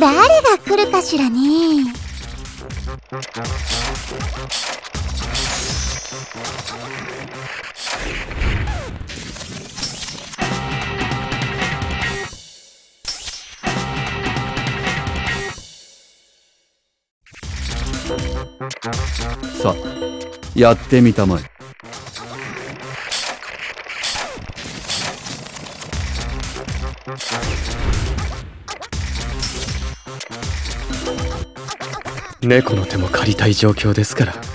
誰が来るかしらね。やってみたまえ。猫の手も借りたい状況ですから。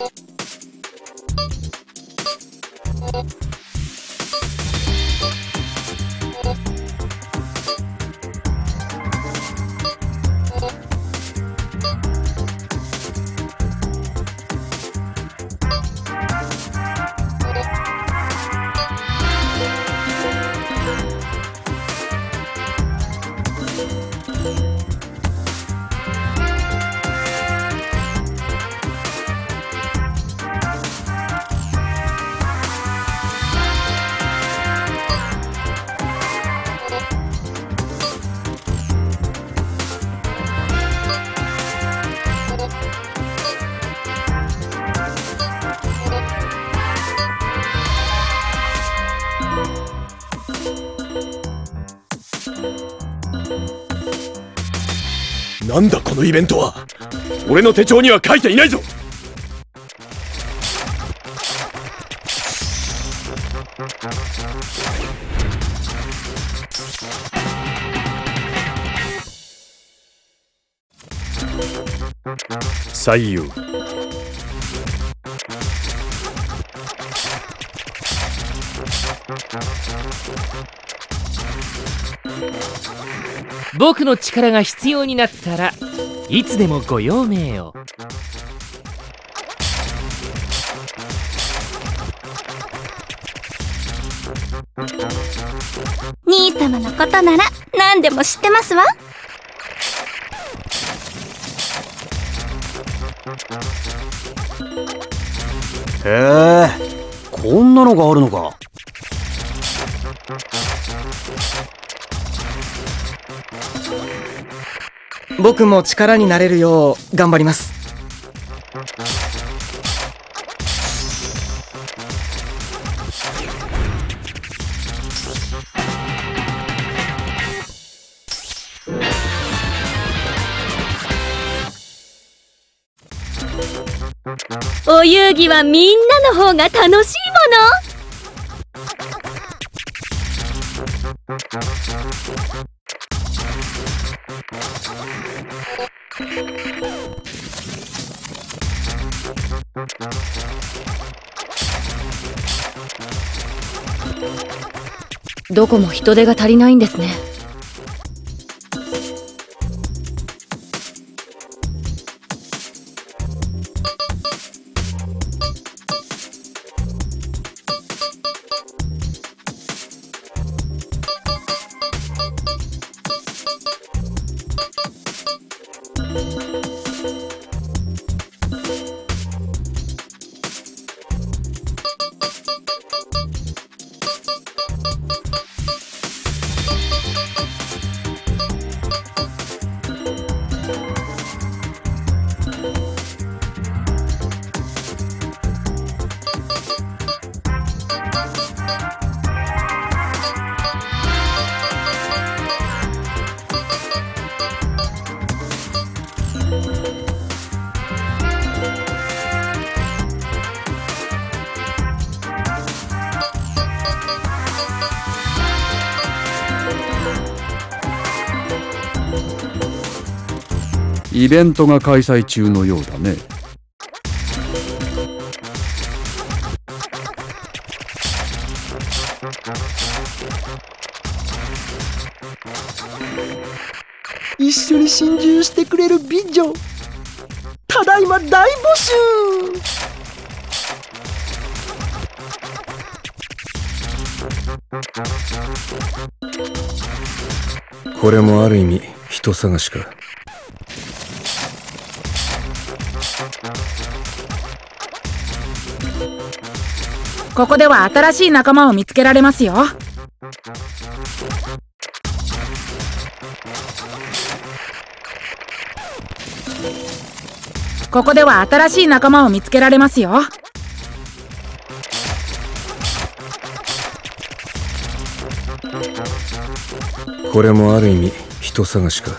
you なんだこのイベントは？俺の手帳には書いていないぞ！採用。僕の力が必要になったらいつでもご用命を。兄様のことなら何でも知ってますわ。へえこんなのがあるのか僕も力になれるよう頑張ります。お遊戯はみんなの方が楽しいもの。どこも人手が足りないんですね。イベントが開催中のようだね。一緒に心中してくれる美女。ただいま大募集。これもある意味人探しかここでは新しい仲間を見つけられますよ。ここでは新しい仲間を見つけられますよ。これもある意味人探しか。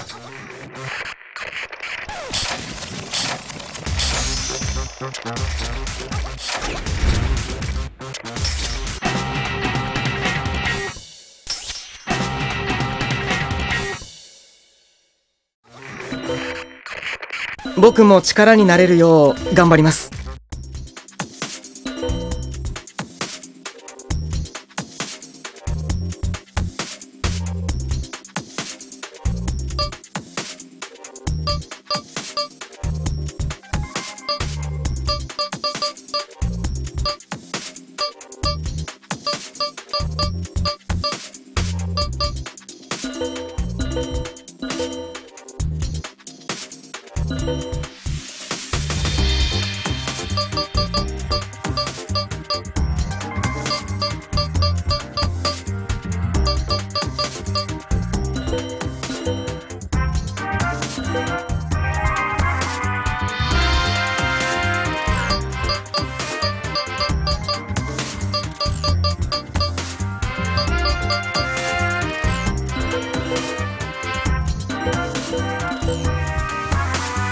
僕も力になれるよう頑張ります。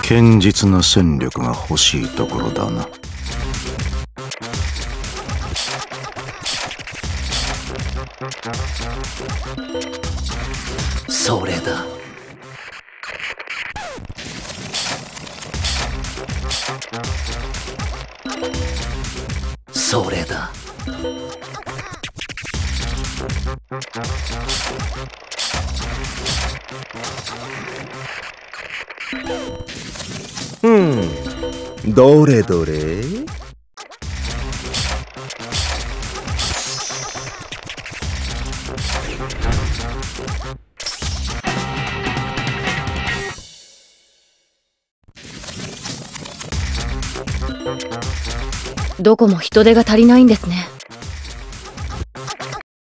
堅実な戦力が欲しいところだな。それだ。それだ。どれどれ。どこも人手が足りないんですね。